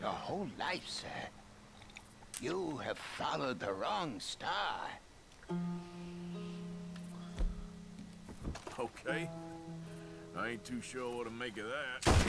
your whole life, sir. You have followed the wrong star. Okay. I ain't too sure what to make of that.